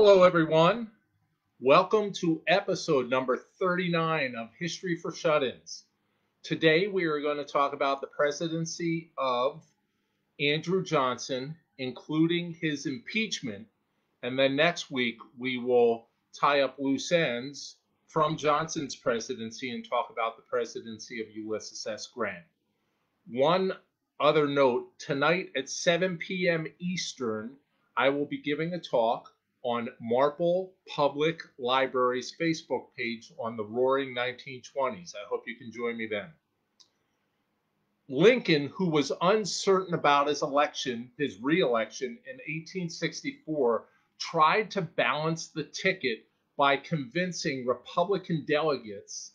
Hello, everyone. Welcome to episode number 39 of History for Shut ins. Today, we are going to talk about the presidency of Andrew Johnson, including his impeachment. And then next week, we will tie up loose ends from Johnson's presidency and talk about the presidency of Ulysses. Grant. One other note tonight at 7 p.m. Eastern, I will be giving a talk on Marple Public Library's Facebook page on the Roaring 1920s. I hope you can join me then. Lincoln, who was uncertain about his election, his reelection in 1864, tried to balance the ticket by convincing Republican delegates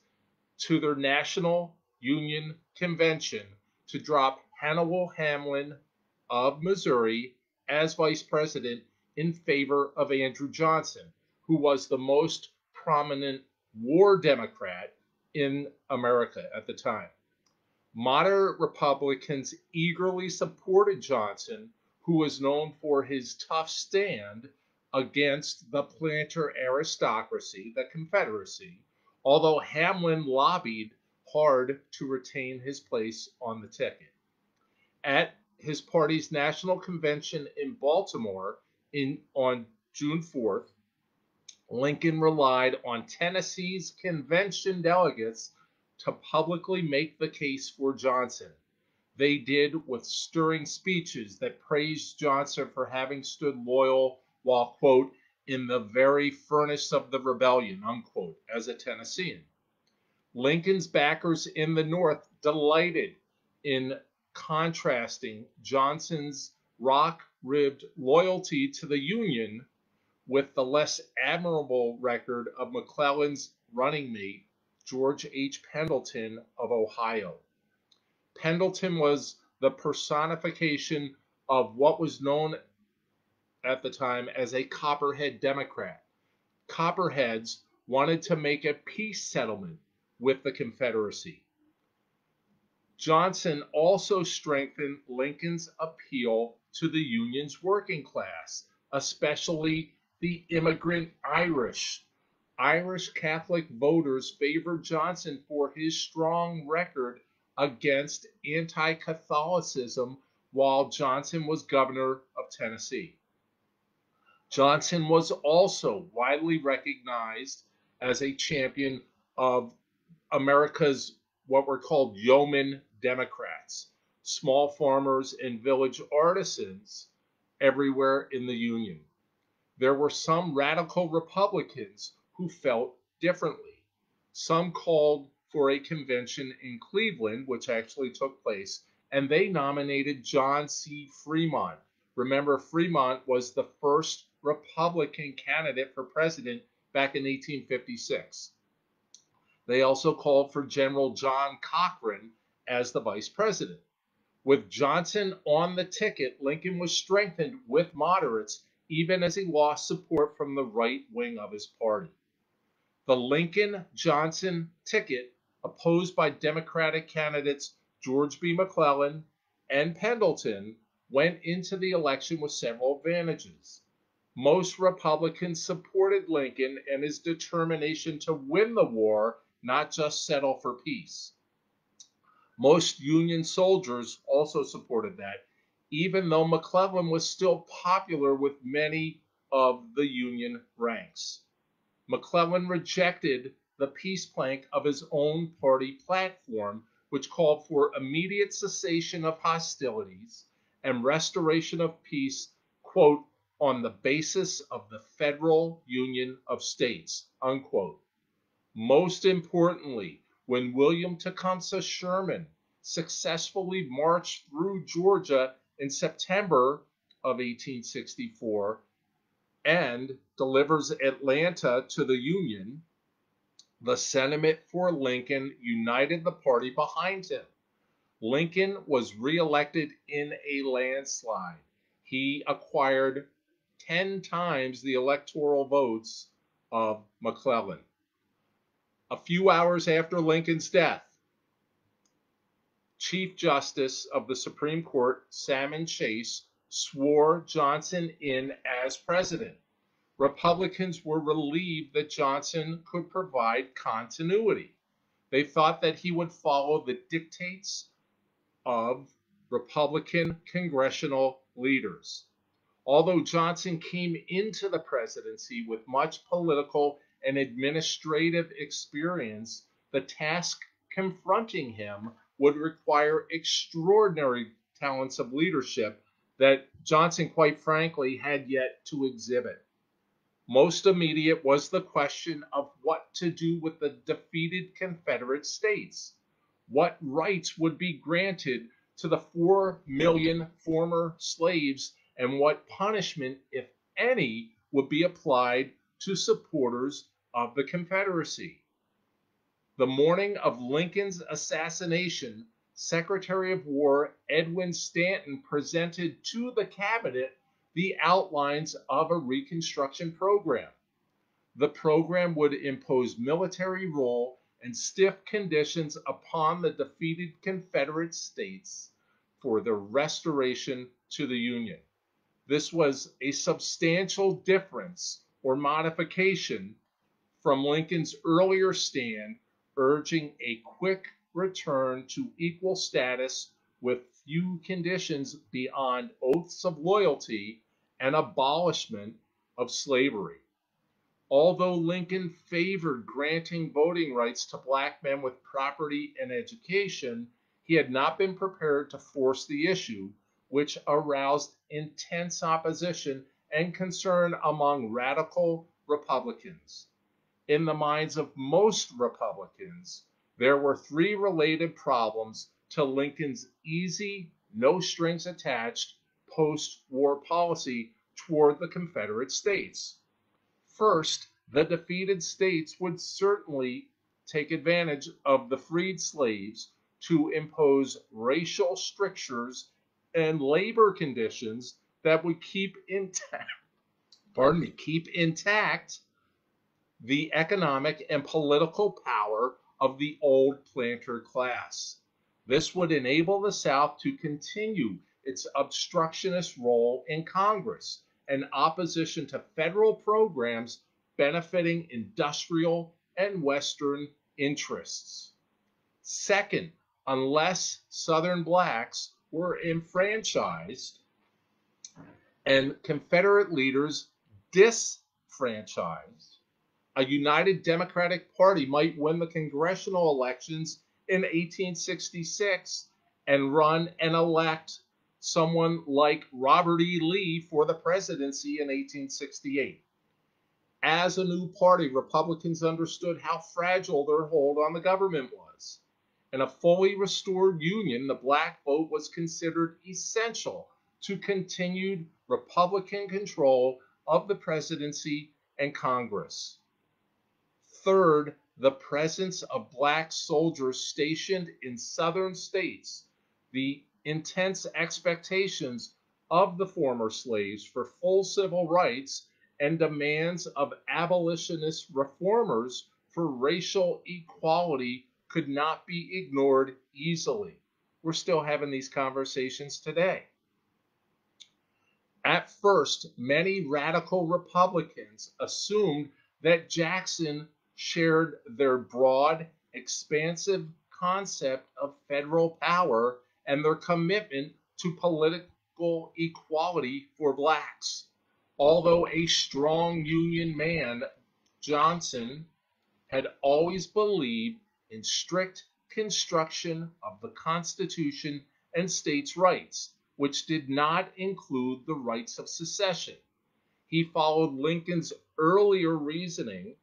to their National Union Convention to drop Hannibal Hamlin of Missouri as vice president in favor of Andrew Johnson, who was the most prominent war Democrat in America at the time. Moderate Republicans eagerly supported Johnson, who was known for his tough stand against the planter aristocracy, the Confederacy, although Hamlin lobbied hard to retain his place on the ticket. At his party's national convention in Baltimore, in on June 4th, Lincoln relied on Tennessee's convention delegates to publicly make the case for Johnson. They did with stirring speeches that praised Johnson for having stood loyal while, quote, in the very furnace of the rebellion, unquote, as a Tennessean. Lincoln's backers in the North delighted in contrasting Johnson's rock ribbed loyalty to the Union with the less admirable record of McClellan's running mate, George H. Pendleton of Ohio. Pendleton was the personification of what was known at the time as a Copperhead Democrat. Copperheads wanted to make a peace settlement with the Confederacy. Johnson also strengthened Lincoln's appeal to the Union's working class, especially the immigrant Irish. Irish Catholic voters favored Johnson for his strong record against anti Catholicism while Johnson was governor of Tennessee. Johnson was also widely recognized as a champion of America's what were called yeoman Democrats small farmers, and village artisans everywhere in the Union. There were some radical Republicans who felt differently. Some called for a convention in Cleveland, which actually took place, and they nominated John C. Fremont. Remember, Fremont was the first Republican candidate for president back in 1856. They also called for General John Cochrane as the vice president. With Johnson on the ticket, Lincoln was strengthened with moderates even as he lost support from the right wing of his party. The Lincoln Johnson ticket, opposed by Democratic candidates George B. McClellan and Pendleton, went into the election with several advantages. Most Republicans supported Lincoln and his determination to win the war, not just settle for peace. Most Union soldiers also supported that, even though McClellan was still popular with many of the Union ranks. McClellan rejected the peace plank of his own party platform, which called for immediate cessation of hostilities and restoration of peace, quote, on the basis of the federal union of states, unquote. Most importantly, when William Tecumseh Sherman successfully marched through Georgia in September of 1864 and delivers Atlanta to the Union, the sentiment for Lincoln united the party behind him. Lincoln was reelected in a landslide. He acquired 10 times the electoral votes of McClellan a few hours after Lincoln's death, Chief Justice of the Supreme Court, Salmon Chase, swore Johnson in as president. Republicans were relieved that Johnson could provide continuity. They thought that he would follow the dictates of Republican congressional leaders. Although Johnson came into the presidency with much political and administrative experience, the task confronting him would require extraordinary talents of leadership that Johnson, quite frankly, had yet to exhibit. Most immediate was the question of what to do with the defeated Confederate states. What rights would be granted to the four million former slaves, and what punishment, if any, would be applied to supporters of the Confederacy. The morning of Lincoln's assassination, Secretary of War Edwin Stanton presented to the cabinet the outlines of a Reconstruction program. The program would impose military rule and stiff conditions upon the defeated Confederate states for the restoration to the Union. This was a substantial difference or modification from Lincoln's earlier stand urging a quick return to equal status with few conditions beyond oaths of loyalty and abolishment of slavery. Although Lincoln favored granting voting rights to black men with property and education, he had not been prepared to force the issue, which aroused intense opposition and concern among radical Republicans. In the minds of most Republicans, there were three related problems to Lincoln's easy, no strings attached post war policy toward the Confederate States. First, the defeated states would certainly take advantage of the freed slaves to impose racial strictures and labor conditions that would keep intact pardon me keep intact the economic and political power of the old planter class. This would enable the South to continue its obstructionist role in Congress and opposition to federal programs benefiting industrial and Western interests. Second, unless Southern blacks were enfranchised and Confederate leaders disfranchised, a united Democratic Party might win the congressional elections in 1866 and run and elect someone like Robert E. Lee for the presidency in 1868. As a new party, Republicans understood how fragile their hold on the government was. In a fully restored Union, the black vote was considered essential to continued Republican control of the presidency and Congress. Third, the presence of black soldiers stationed in southern states, the intense expectations of the former slaves for full civil rights and demands of abolitionist reformers for racial equality could not be ignored easily. We're still having these conversations today. At first, many radical Republicans assumed that Jackson shared their broad, expansive concept of federal power and their commitment to political equality for blacks. Although a strong Union man, Johnson had always believed in strict construction of the Constitution and states' rights, which did not include the rights of secession. He followed Lincoln's earlier reasoning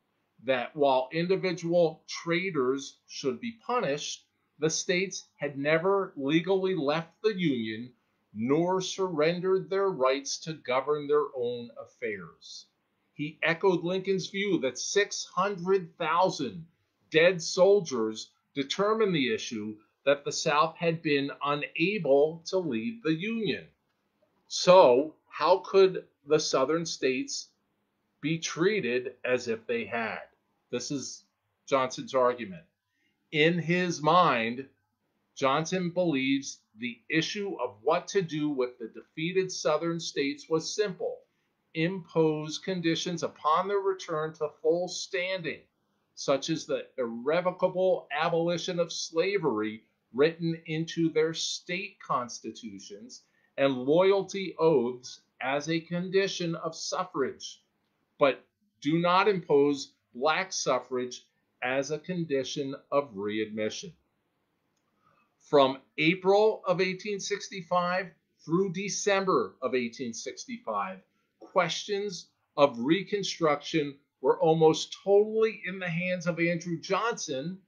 that while individual traitors should be punished, the states had never legally left the Union nor surrendered their rights to govern their own affairs. He echoed Lincoln's view that 600,000 dead soldiers determined the issue that the South had been unable to leave the Union. So, how could the Southern states be treated as if they had? This is Johnson's argument. In his mind, Johnson believes the issue of what to do with the defeated southern states was simple. impose conditions upon their return to full standing, such as the irrevocable abolition of slavery written into their state constitutions and loyalty oaths as a condition of suffrage, but do not impose black suffrage as a condition of readmission. From April of 1865 through December of 1865, questions of Reconstruction were almost totally in the hands of Andrew Johnson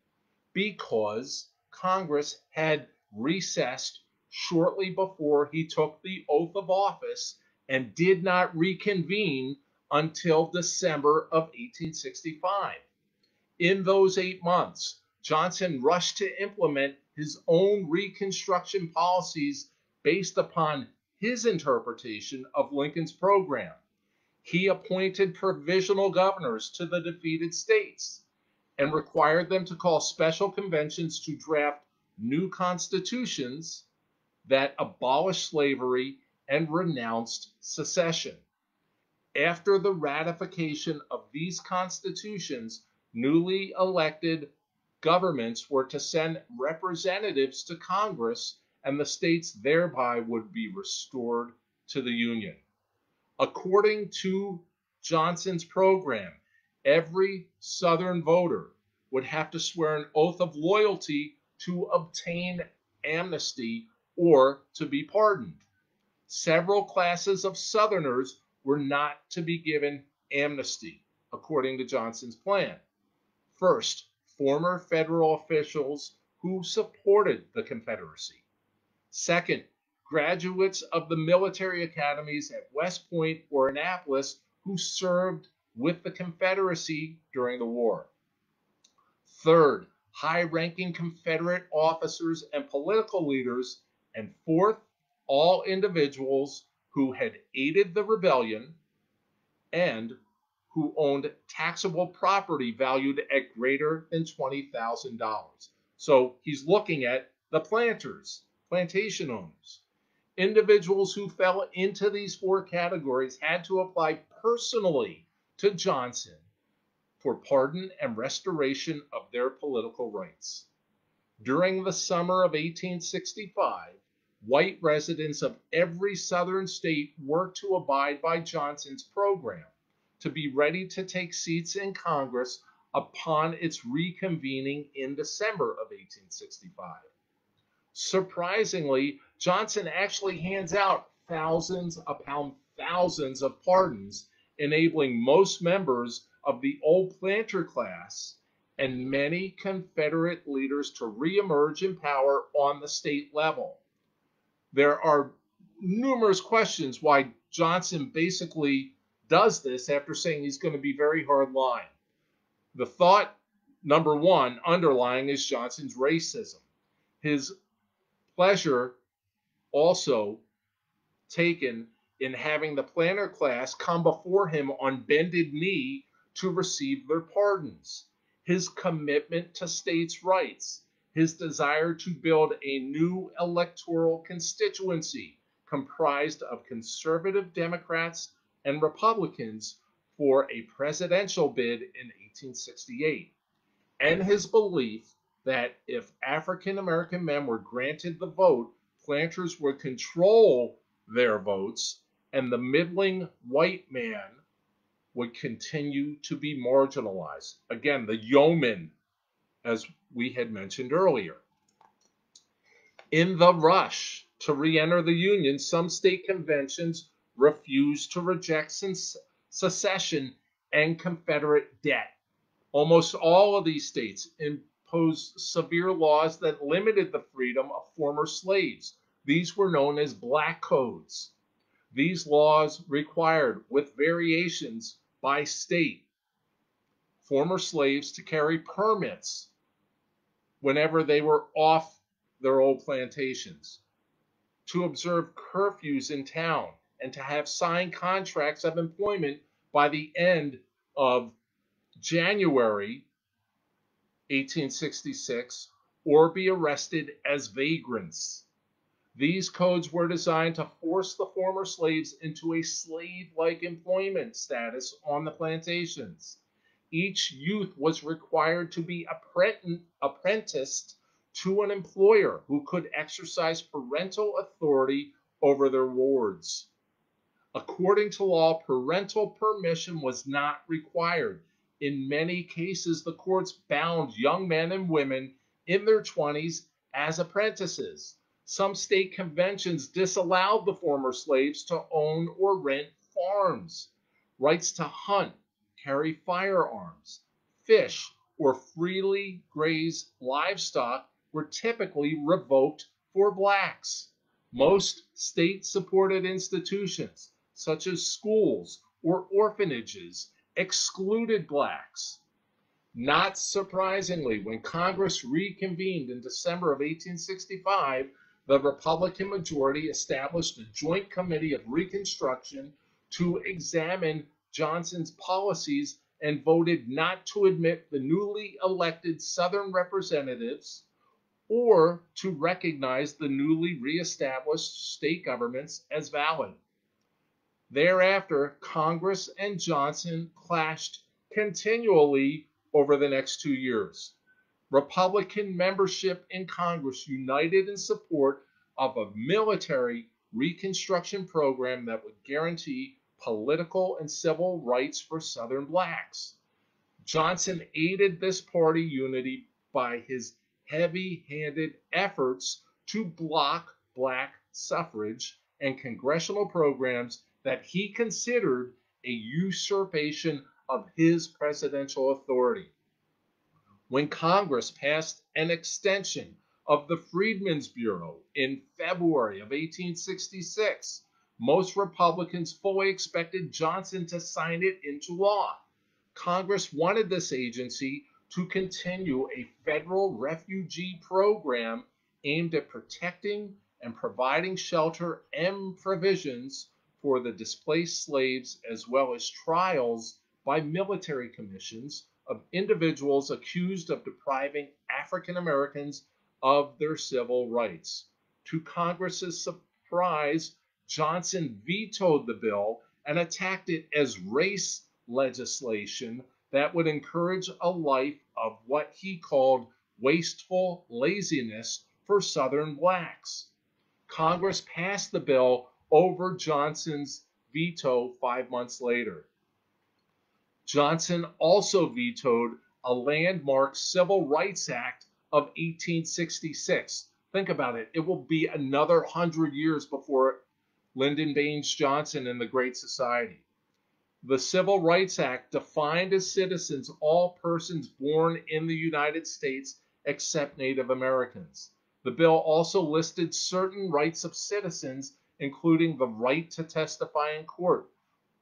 because Congress had recessed shortly before he took the oath of office and did not reconvene until December of 1865. In those eight months, Johnson rushed to implement his own Reconstruction policies based upon his interpretation of Lincoln's program. He appointed provisional governors to the defeated states and required them to call special conventions to draft new constitutions that abolished slavery and renounced secession. After the ratification of these constitutions, newly elected governments were to send representatives to Congress, and the states thereby would be restored to the Union. According to Johnson's program, every Southern voter would have to swear an oath of loyalty to obtain amnesty or to be pardoned. Several classes of Southerners were not to be given amnesty, according to Johnson's plan. First, former federal officials who supported the Confederacy. Second, graduates of the military academies at West Point or Annapolis who served with the Confederacy during the war. Third, high ranking Confederate officers and political leaders. And fourth, all individuals who had aided the rebellion and who owned taxable property valued at greater than $20,000. So he's looking at the planters, plantation owners. Individuals who fell into these four categories had to apply personally to Johnson for pardon and restoration of their political rights. During the summer of 1865, white residents of every southern state worked to abide by Johnson's program to be ready to take seats in Congress upon its reconvening in December of 1865. Surprisingly, Johnson actually hands out thousands upon thousands of pardons, enabling most members of the old planter class and many Confederate leaders to reemerge in power on the state level. There are numerous questions why Johnson basically does this after saying he's going to be very hard line. The thought, number one, underlying is Johnson's racism. His pleasure also taken in having the planter class come before him on bended knee to receive their pardons. His commitment to states' rights, his desire to build a new electoral constituency comprised of conservative Democrats and Republicans for a presidential bid in 1868, and his belief that if African American men were granted the vote, planters would control their votes and the middling white man would continue to be marginalized. Again, the yeoman, as we had mentioned earlier. In the rush to re enter the Union, some state conventions refused to reject secession and Confederate debt. Almost all of these states imposed severe laws that limited the freedom of former slaves. These were known as black codes. These laws required, with variations by state, former slaves to carry permits whenever they were off their old plantations, to observe curfews in town, and to have signed contracts of employment by the end of January 1866 or be arrested as vagrants. These codes were designed to force the former slaves into a slave like employment status on the plantations. Each youth was required to be apprenticed to an employer who could exercise parental authority over their wards. According to law, parental permission was not required. In many cases, the courts bound young men and women in their 20s as apprentices. Some state conventions disallowed the former slaves to own or rent farms. Rights to hunt, carry firearms, fish, or freely graze livestock were typically revoked for blacks. Most state supported institutions, such as schools or orphanages, excluded blacks. Not surprisingly, when Congress reconvened in December of 1865, the Republican majority established a joint committee of reconstruction to examine Johnson's policies and voted not to admit the newly elected Southern representatives or to recognize the newly reestablished state governments as valid. Thereafter, Congress and Johnson clashed continually over the next two years. Republican membership in Congress united in support of a military reconstruction program that would guarantee political and civil rights for Southern blacks. Johnson aided this party unity by his heavy handed efforts to block black suffrage and congressional programs that he considered a usurpation of his presidential authority when Congress passed an extension of the Freedmen's Bureau in February of 1866. Most Republicans fully expected Johnson to sign it into law. Congress wanted this agency to continue a federal refugee program aimed at protecting and providing shelter and provisions for the displaced slaves as well as trials by military commissions of individuals accused of depriving African Americans of their civil rights. To Congress's surprise, Johnson vetoed the bill and attacked it as race legislation that would encourage a life of what he called wasteful laziness for Southern blacks. Congress passed the bill over Johnson's veto five months later. Johnson also vetoed a landmark Civil Rights Act of 1866. Think about it. It will be another hundred years before Lyndon Baines Johnson and the Great Society. The Civil Rights Act defined as citizens all persons born in the United States except Native Americans. The bill also listed certain rights of citizens, including the right to testify in court,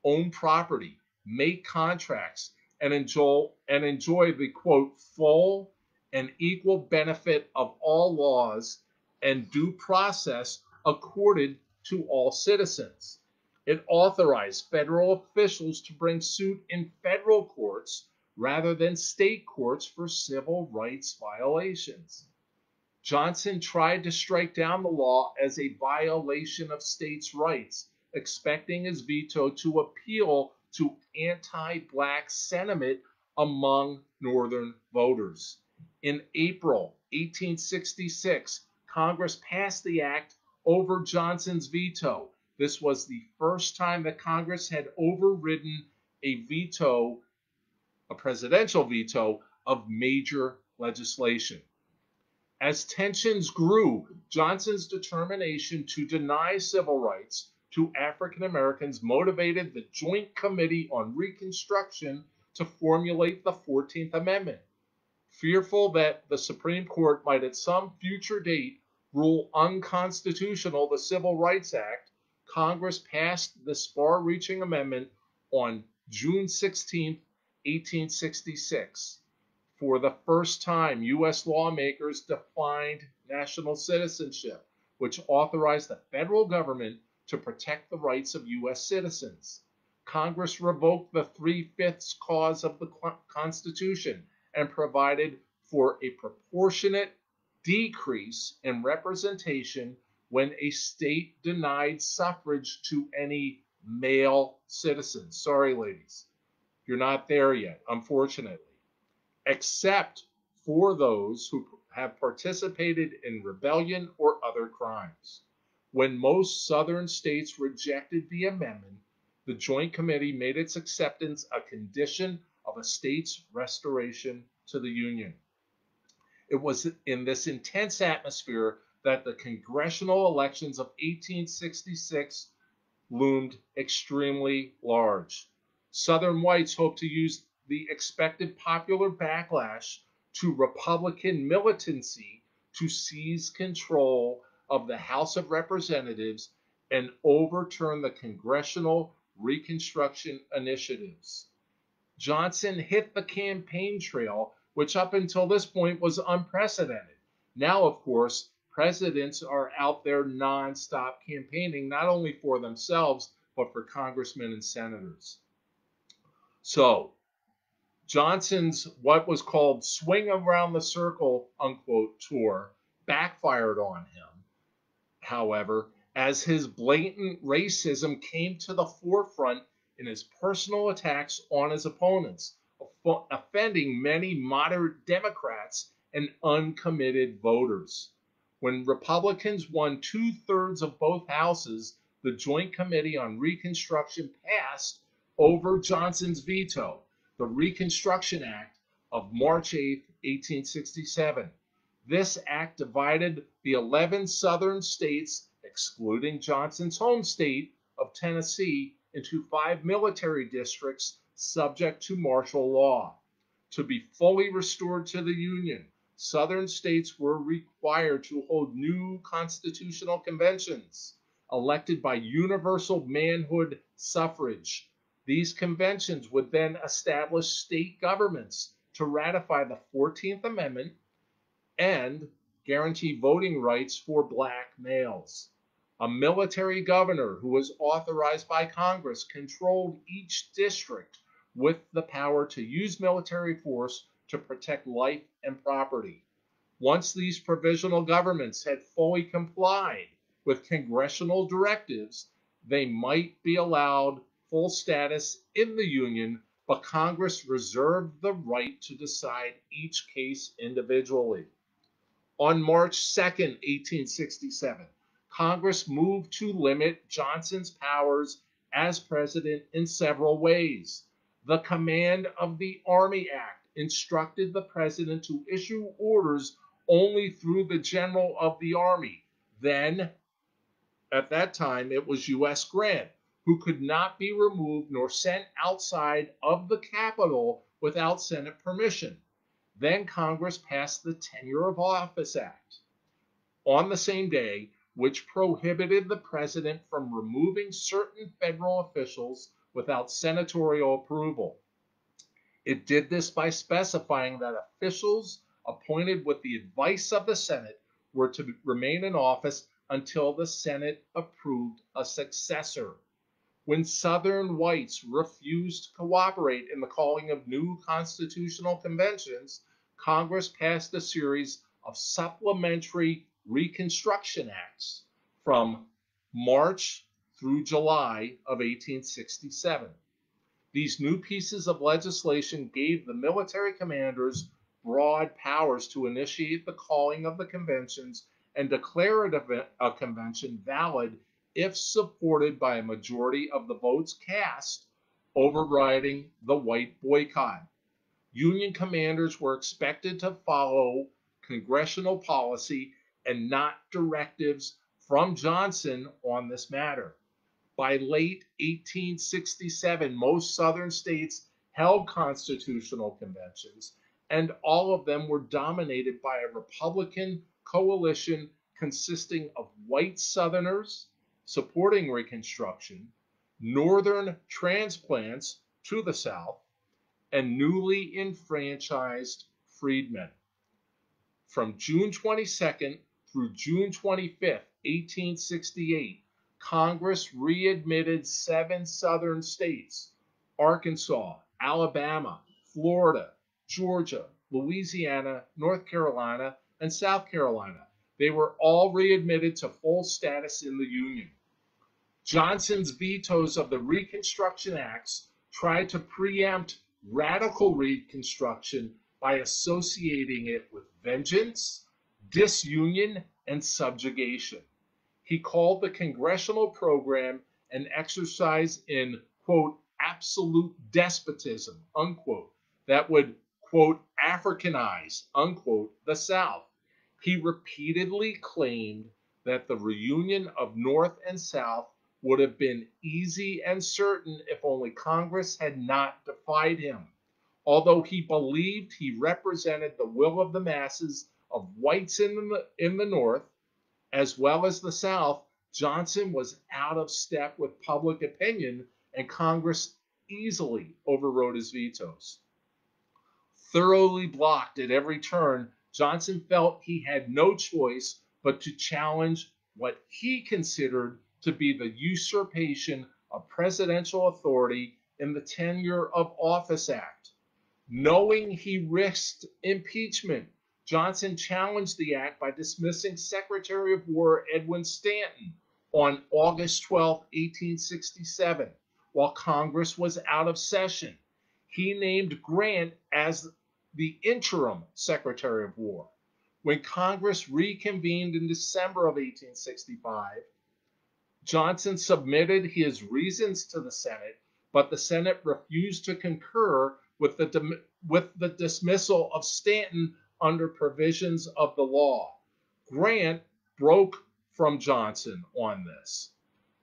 own property, make contracts, and enjoy, and enjoy the quote, full and equal benefit of all laws and due process accorded to all citizens. It authorized federal officials to bring suit in federal courts rather than state courts for civil rights violations. Johnson tried to strike down the law as a violation of states' rights, expecting his veto to appeal to anti black sentiment among Northern voters. In April 1866, Congress passed the act over Johnson's veto. This was the first time that Congress had overridden a veto, a presidential veto, of major legislation. As tensions grew, Johnson's determination to deny civil rights to African Americans motivated the Joint Committee on Reconstruction to formulate the 14th Amendment. Fearful that the Supreme Court might at some future date rule unconstitutional the Civil Rights Act, Congress passed this far reaching amendment on June 16, 1866. For the first time, U.S. lawmakers defined national citizenship, which authorized the federal government to protect the rights of U.S. citizens. Congress revoked the three fifths clause of the Constitution and provided for a proportionate decrease in representation when a state denied suffrage to any male citizens. Sorry, ladies, you're not there yet, unfortunately. Except for those who have participated in rebellion or other crimes. When most southern states rejected the amendment, the Joint Committee made its acceptance a condition of a state's restoration to the Union. It was in this intense atmosphere that the congressional elections of 1866 loomed extremely large. Southern whites hoped to use the expected popular backlash to Republican militancy to seize control of the House of Representatives and overturn the congressional Reconstruction initiatives. Johnson hit the campaign trail, which up until this point was unprecedented. Now, of course, presidents are out there nonstop campaigning, not only for themselves, but for congressmen and senators. So, Johnson's what was called swing around the circle, unquote, tour backfired on him, however, as his blatant racism came to the forefront in his personal attacks on his opponents, offending many moderate Democrats and uncommitted voters. When Republicans won two thirds of both houses, the Joint Committee on Reconstruction passed over Johnson's veto the Reconstruction Act of March 8, 1867. This act divided the 11 southern states excluding Johnson's home state of Tennessee, into five military districts subject to martial law. To be fully restored to the Union, Southern states were required to hold new constitutional conventions elected by universal manhood suffrage. These conventions would then establish state governments to ratify the 14th Amendment and guarantee voting rights for black males. A military governor who was authorized by Congress controlled each district with the power to use military force to protect life and property. Once these provisional governments had fully complied with congressional directives, they might be allowed full status in the Union, but Congress reserved the right to decide each case individually. On March 2, 1867, Congress moved to limit Johnson's powers as president in several ways. The Command of the Army Act instructed the president to issue orders only through the general of the army. Then, at that time, it was U.S. Grant, who could not be removed nor sent outside of the capital without Senate permission. Then Congress passed the Tenure of Office Act. On the same day, which prohibited the president from removing certain federal officials without senatorial approval. It did this by specifying that officials appointed with the advice of the Senate were to remain in office until the Senate approved a successor. When Southern whites refused to cooperate in the calling of new constitutional conventions, Congress passed a series of supplementary Reconstruction Acts from March through July of 1867. These new pieces of legislation gave the military commanders broad powers to initiate the calling of the conventions and declare a convention valid if supported by a majority of the votes cast overriding the white boycott. Union commanders were expected to follow congressional policy and not directives from Johnson on this matter. By late 1867, most Southern states held constitutional conventions, and all of them were dominated by a Republican coalition consisting of white Southerners supporting Reconstruction, Northern transplants to the South, and newly enfranchised freedmen. From June 22nd through June 25, 1868, Congress readmitted seven southern states Arkansas, Alabama, Florida, Georgia, Louisiana, North Carolina, and South Carolina. they were all readmitted to full status in the Union. Johnson's vetoes of the Reconstruction Acts tried to preempt radical Reconstruction by associating it with vengeance, disunion, and subjugation. He called the congressional program an exercise in, quote, absolute despotism, unquote, that would, quote, Africanize, unquote, the South. He repeatedly claimed that the reunion of North and South would have been easy and certain if only Congress had not defied him. Although he believed he represented the will of the masses of whites in the, in the North as well as the South, Johnson was out of step with public opinion, and Congress easily overrode his vetoes. Thoroughly blocked at every turn, Johnson felt he had no choice but to challenge what he considered to be the usurpation of presidential authority in the Tenure of Office Act. Knowing he risked impeachment, Johnson challenged the act by dismissing Secretary of War Edwin Stanton on August 12, 1867, while Congress was out of session. He named Grant as the interim Secretary of War. When Congress reconvened in December of 1865, Johnson submitted his reasons to the Senate, but the Senate refused to concur with the, with the dismissal of Stanton under provisions of the law. Grant broke from Johnson on this.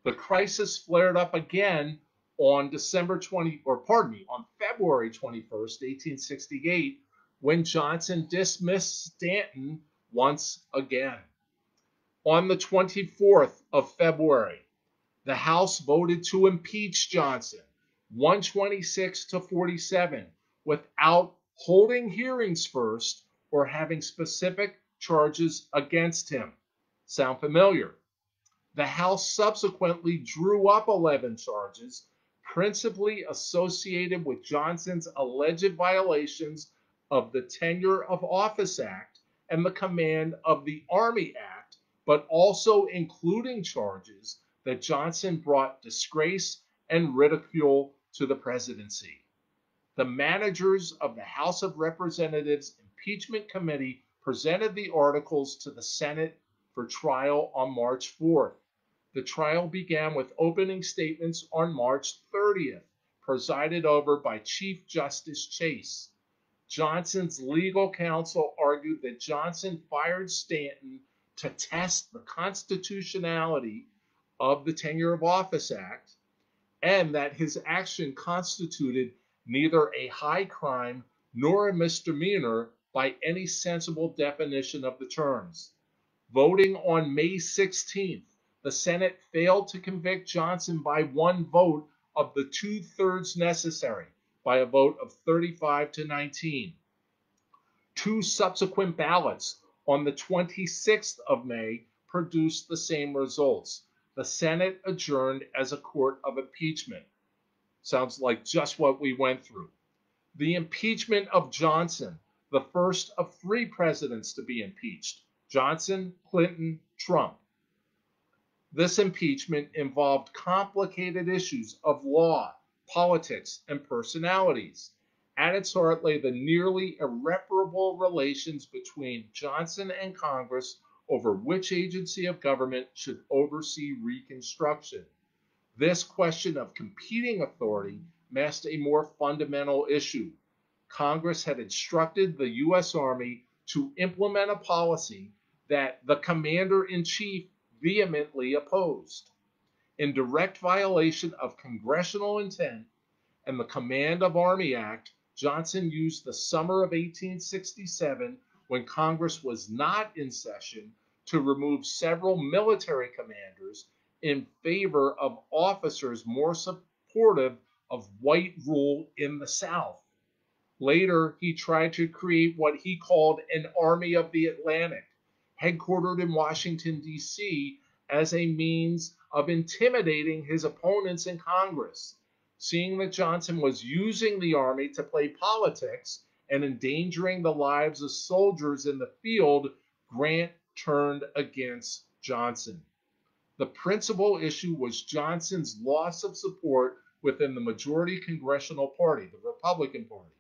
The crisis flared up again on December 20, or pardon me, on February 21st, 1868, when Johnson dismissed Stanton once again. On the 24th of February, the House voted to impeach Johnson, 126 to 47, without holding hearings first or having specific charges against him. Sound familiar? The House subsequently drew up 11 charges, principally associated with Johnson's alleged violations of the Tenure of Office Act and the Command of the Army Act, but also including charges that Johnson brought disgrace and ridicule to the presidency. The managers of the House of Representatives Impeachment Committee presented the articles to the Senate for trial on March 4th. The trial began with opening statements on March 30th, presided over by Chief Justice Chase. Johnson's legal counsel argued that Johnson fired Stanton to test the constitutionality of the Tenure of Office Act and that his action constituted neither a high crime nor a misdemeanor by any sensible definition of the terms. Voting on May 16th, the Senate failed to convict Johnson by one vote of the two thirds necessary by a vote of 35 to 19. Two subsequent ballots on the 26th of May produced the same results. The Senate adjourned as a court of impeachment. Sounds like just what we went through. The impeachment of Johnson, the first of three presidents to be impeached Johnson, Clinton, Trump. This impeachment involved complicated issues of law, politics, and personalities. At its heart lay the nearly irreparable relations between Johnson and Congress over which agency of government should oversee Reconstruction. This question of competing authority masked a more fundamental issue. Congress had instructed the U.S. Army to implement a policy that the commander in chief vehemently opposed in direct violation of congressional intent and the Command of Army Act, Johnson used the summer of 1867, when Congress was not in session, to remove several military commanders in favor of officers more supportive of white rule in the South. Later, he tried to create what he called an Army of the Atlantic, headquartered in Washington, D.C., as a means of intimidating his opponents in Congress. Seeing that Johnson was using the army to play politics and endangering the lives of soldiers in the field, Grant turned against Johnson. The principal issue was Johnson's loss of support within the majority congressional party, the Republican Party.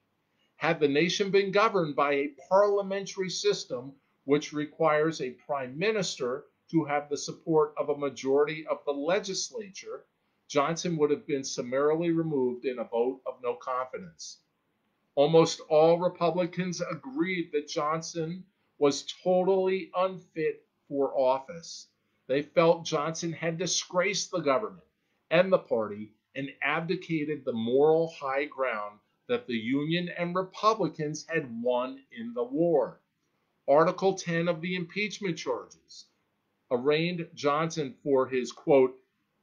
Had the nation been governed by a parliamentary system which requires a prime minister to have the support of a majority of the legislature, Johnson would have been summarily removed in a vote of no confidence. Almost all Republicans agreed that Johnson was totally unfit for office. They felt Johnson had disgraced the government and the party and abdicated the moral high ground that the Union and Republicans had won in the war. Article 10 of the impeachment charges arraigned Johnson for his quote,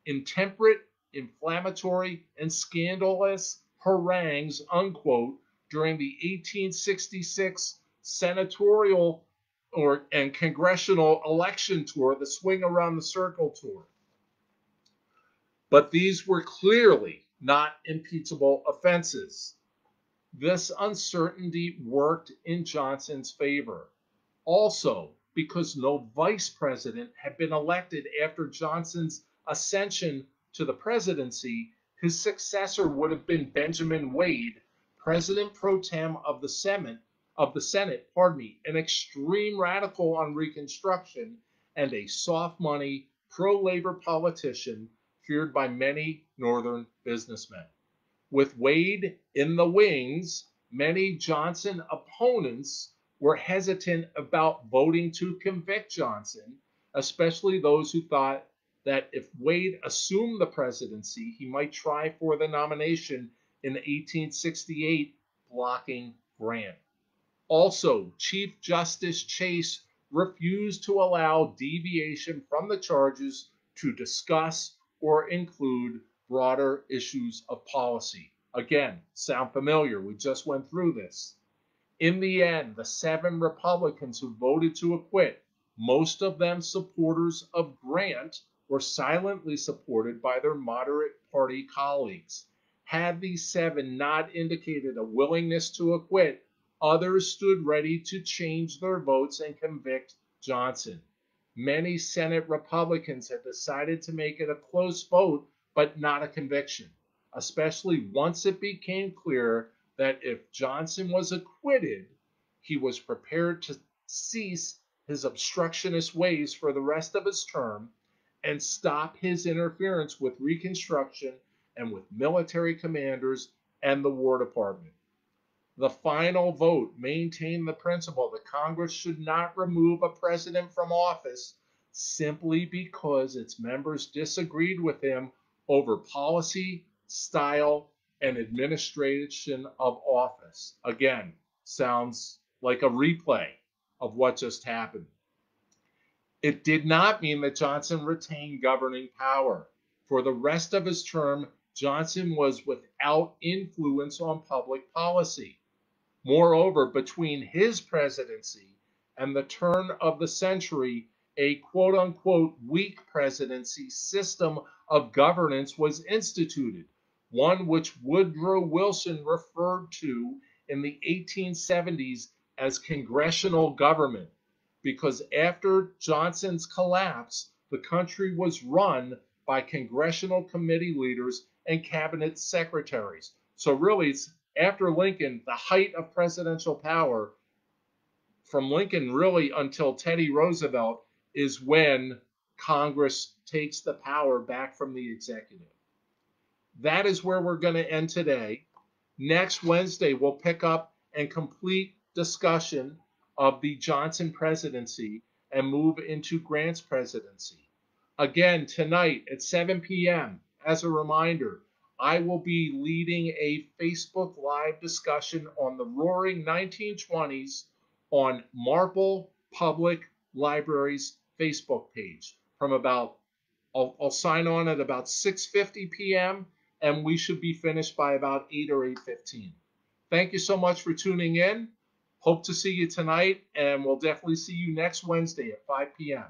intemperate, inflammatory, and scandalous harangues, unquote, during the 1866 senatorial or and congressional election tour, the Swing Around the Circle tour. But these were clearly not impeachable offenses. This uncertainty worked in Johnson's favor. Also, because no vice president had been elected after Johnson's ascension to the presidency, his successor would have been Benjamin Wade, president pro tem of the Senate, of the Senate, pardon me, an extreme radical on Reconstruction and a soft money pro-labor politician feared by many northern businessmen. With Wade in the wings, many Johnson opponents were hesitant about voting to convict Johnson, especially those who thought that if Wade assumed the presidency, he might try for the nomination in 1868, blocking Grant. Also, Chief Justice Chase refused to allow deviation from the charges to discuss or include broader issues of policy. Again, sound familiar? We just went through this. In the end, the seven Republicans who voted to acquit, most of them supporters of Grant, were silently supported by their moderate party colleagues. Had these seven not indicated a willingness to acquit, others stood ready to change their votes and convict Johnson. Many Senate Republicans had decided to make it a close vote, but not a conviction, especially once it became clear that if Johnson was acquitted, he was prepared to cease his obstructionist ways for the rest of his term and stop his interference with Reconstruction and with military commanders and the War Department. The final vote maintained the principle that Congress should not remove a president from office simply because its members disagreed with him over policy, style, and administration of office. Again, sounds like a replay of what just happened. It did not mean that Johnson retained governing power. For the rest of his term, Johnson was without influence on public policy. Moreover, between his presidency and the turn of the century, a quote unquote weak presidency system of governance was instituted, one which Woodrow Wilson referred to in the 1870s as congressional government because after Johnson's collapse, the country was run by congressional committee leaders and cabinet secretaries. So, really, it's after Lincoln, the height of presidential power from Lincoln really until Teddy Roosevelt is when Congress takes the power back from the executive. That is where we're going to end today. Next Wednesday, we'll pick up and complete discussion of the Johnson presidency and move into Grant's presidency. Again, tonight at 7 p.m., as a reminder, I will be leading a Facebook Live discussion on the Roaring 1920s on Marple Public Library's Facebook page from about I'll, I'll sign on at about 6:50 p.m. and we should be finished by about 8 or 8:15. Thank you so much for tuning in. Hope to see you tonight, and we'll definitely see you next Wednesday at 5 p.m.